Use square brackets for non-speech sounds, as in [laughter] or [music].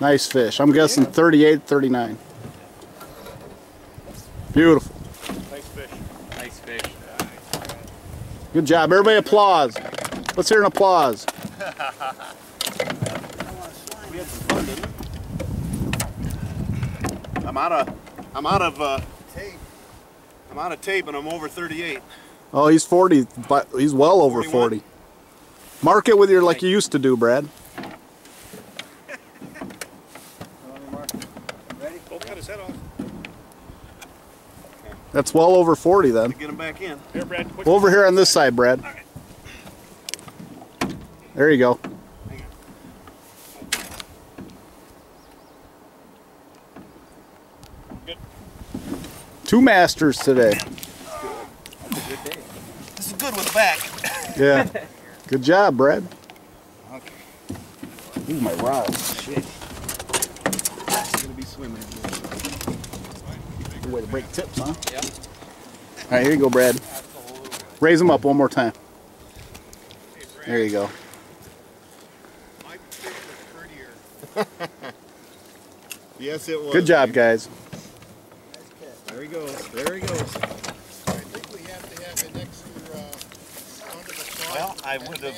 Nice fish. I'm guessing 38, 39. Beautiful. Nice fish. Nice fish. Good job. Everybody applause. Let's hear an applause. We had some fun, didn't we? I'm out of, I'm out of uh, tape. I'm out of tape, and I'm over 38. Oh, he's 40, but he's well over 41. 40. Mark it with your like you used to do, Brad. His head off. That's well over 40 then. Get him back in. Here, Brad. Quick. Over here on this side, Brad. There you go. Two masters today. This is good with the back. [laughs] Yeah. Good job, Brad. Ooh, my rod. Shit. gonna be swimming. Good way to break tips, huh? Yeah. All right, here you go, Brad. Raise them up one more time. There you go. My [laughs] prettier. yes, it was. Good job, guys. There he goes. There he goes. I think we have to have an extra, uh, under the Well, I would have.